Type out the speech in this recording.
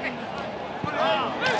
Hey!